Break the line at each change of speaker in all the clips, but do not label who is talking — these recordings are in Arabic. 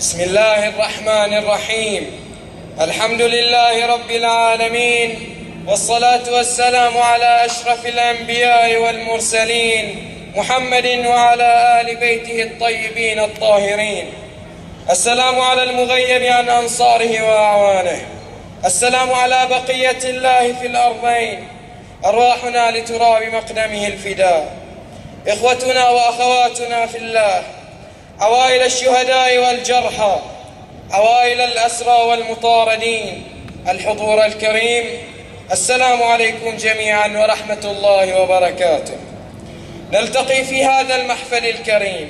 بسم الله الرحمن الرحيم. الحمد لله رب العالمين والصلاة والسلام على أشرف الأنبياء والمرسلين محمد وعلى آل بيته الطيبين الطاهرين. السلام على المغيب عن أنصاره وأعوانه. السلام على بقية الله في الأرضين. أرواحنا لتراب مقدمه الفداء. إخوتنا وأخواتنا في الله. عوائل الشهداء والجرحى عوائل الأسرى والمطاردين الحضور الكريم. السلام عليكم جميعا ورحمة الله وبركاته. نلتقي في هذا المحفل الكريم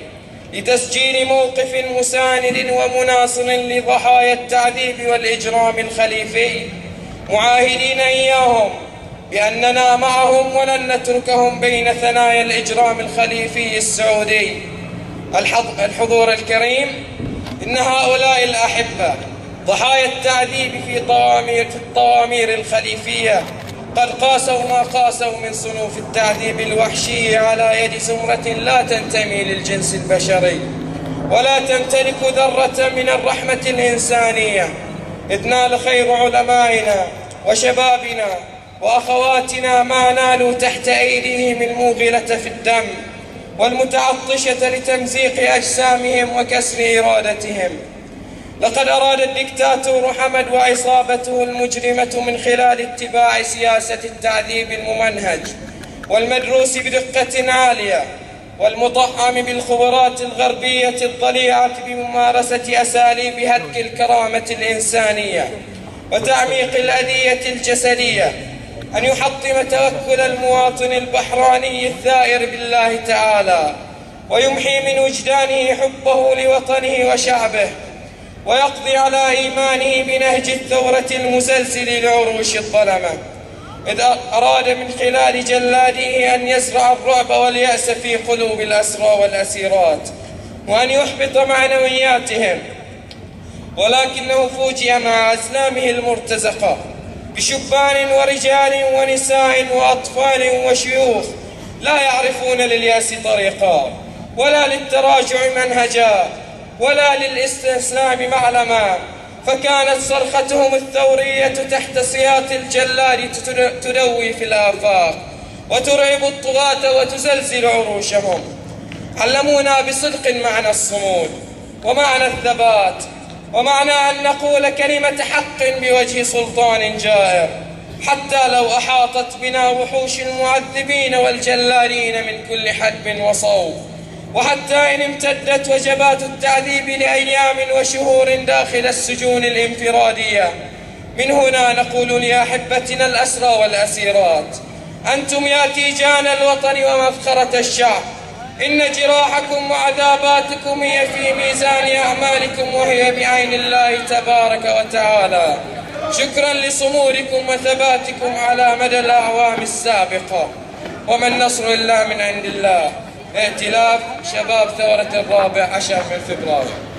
لتسجيل موقف مساند ومناصر لضحايا التعذيب والإجرام الخليفي. معاهدين إياهم بأننا معهم ولن نتركهم بين ثنايا الإجرام الخليفي السعودي. الحضور الكريم إن هؤلاء الأحبة ضحايا التعذيب في طوامير في الطوامير الخليفية قد قاسوا ما قاسوا من صنوف التعذيب الوحشي على يد زمرة لا تنتمي للجنس البشري ولا تمتلك ذرة من الرحمة الإنسانية إذ نال خير علمائنا وشبابنا وأخواتنا ما نالوا تحت أيديهم الموغلة في الدم. والمتعطشة لتمزيق أجسامهم وكسر إرادتهم. لقد أراد الدكتاتور حمد وعصابته المجرمة من خلال اتباع سياسة التعذيب الممنهج والمدروس بدقة عالية والمطعم بالخبرات الغربية الضليعة بممارسة أساليب هتك الكرامة الإنسانية وتعميق الأذية الجسدية أن يحطم توكل المواطن البحراني الثائر بالله تعالى ويمحي من وجدانه حبه لوطنه وشعبه ويقضي على إيمانه بنهج الثورة المسلسل لعروش الظلمة. إذ أراد من خلال جلاده أن يزرع الرعب واليأس في قلوب الأسرى والأسيرات وأن يحبط معنوياتهم ولكنه فوجئ مع أزلامه المرتزقة. بشبان ورجال ونساء وأطفال وشيوخ لا يعرفون للياس طريقا ولا للتراجع منهجا ولا للاستسلام معلما. فكانت صرختهم الثورية تحت سياط الجلاد تدوي في الآفاق وترعب الطغاة وتزلزل عروشهم. علمونا بصدق معنى الصمود ومعنى الثبات. ومعنى أن نقول كلمة حق بوجه سلطان جائر حتى لو أحاطت بنا وحوش المعذبين والجلالين من كل حدب وصوب وحتى إن امتدت وجبات التعذيب لأيام وشهور داخل السجون الانفرادية. من هنا نقول لأحبتنا الأسرى والأسيرات أنتم يا تيجان الوطن ومفخرة الشعب. إن جراحكم وعذاباتكم هي في ميزان أعمالكم وهي بعين الله تبارك وتعالى. شكرا لصمودكم وثباتكم على مدى الأعوام السابقة. وما النصر إلا من عند الله. ائتلاف شباب ثورة الرابع عشر من فبراير.